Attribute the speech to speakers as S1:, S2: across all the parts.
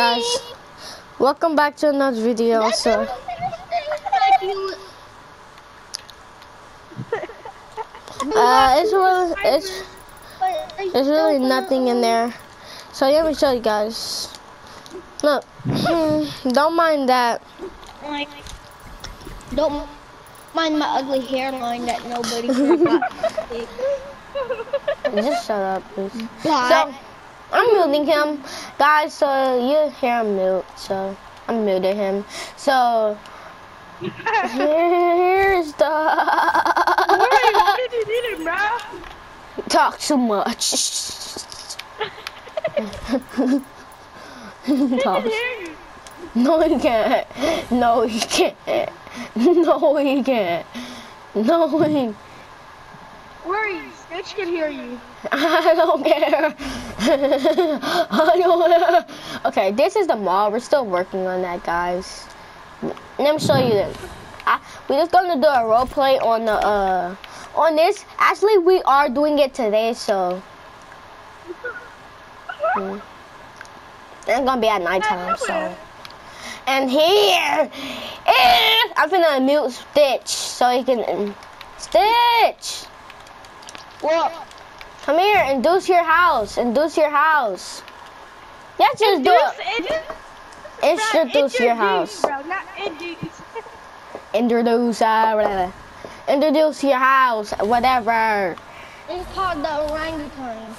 S1: guys, welcome back to another video. So, uh, it's really, it's, there's really nothing in there. So let me show you guys. Look, don't mind that.
S2: Like, don't mind my ugly hairline that nobody.
S1: Just shut up, please.
S2: But
S1: So, I'm muting him, guys. So you hear him mute. So I'm muting him. So here's the talk too much. Talk. No, he can't. No, he can't. No, he can't. No, he.
S3: Where are you? Snitch can hear you.
S1: I don't care. I don't care. Okay, this is the mall. We're still working on that, guys. Let me show you this. I, we're just gonna do a role play on the uh on this. Actually, we are doing it today, so. Hmm. It's gonna be at nighttime, so. And here is I'm finna mute Stitch so he can Stitch.
S2: Well,
S1: Come here, induce your house. Induce your house. Yeah, just do it. Introduce your house.
S3: Bro, not induce.
S1: Introduce, uh, whatever. Introduce your house, whatever.
S2: it's called the orangutan.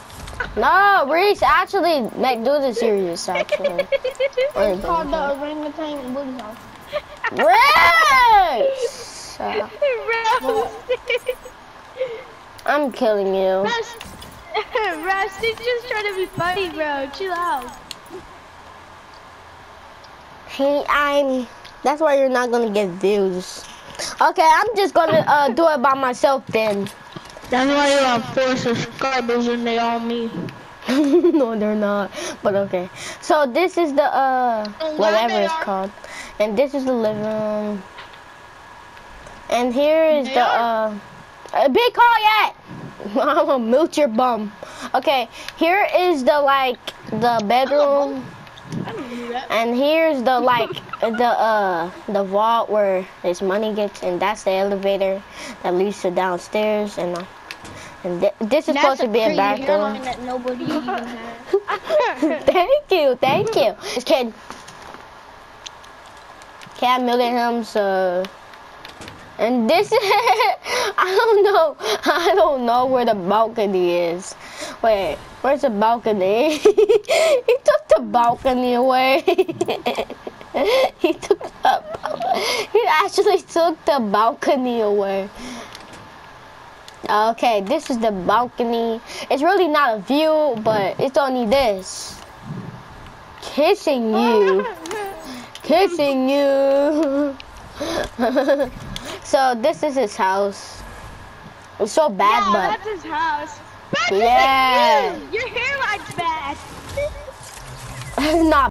S1: No, Reese, actually, make do the serious, actually.
S2: It's called the orangutan booty house.
S1: Reese! Uh,
S3: Rust.
S1: I'm killing you.
S3: Rust. Rust, he's just trying to be funny, bro. Chill out.
S1: Hey, I'm. That's why you're not gonna get views. Okay, I'm just gonna uh, do it by myself then.
S2: That's why you have four subscribers and they all me.
S1: no, they're not. But okay. So this is the uh whatever it's called, and this is the living room. And here is
S2: They
S1: the
S2: are.
S1: uh, a big call yet. I'm gonna mute your bum. Okay, here is the like the bedroom,
S3: I don't do that.
S1: and here's the like the uh the vault where his money gets, and that's the elevator that leads to downstairs, and uh, and th this is supposed to be a bathroom.
S2: that nobody even has.
S1: thank you, thank you. Just kidding. Cat him, so. And this is, I don't know, I don't know where the balcony is. Wait, where's the balcony? he took the balcony away. he took the, he actually took the balcony away. Okay, this is the balcony. It's really not a view, but it's only this. Kissing you. Kissing you. So this is his house. It's so bad,
S3: yeah,
S1: but
S3: that's his house. That's
S1: Yeah.
S3: you. Your hairline's bad.
S1: it's not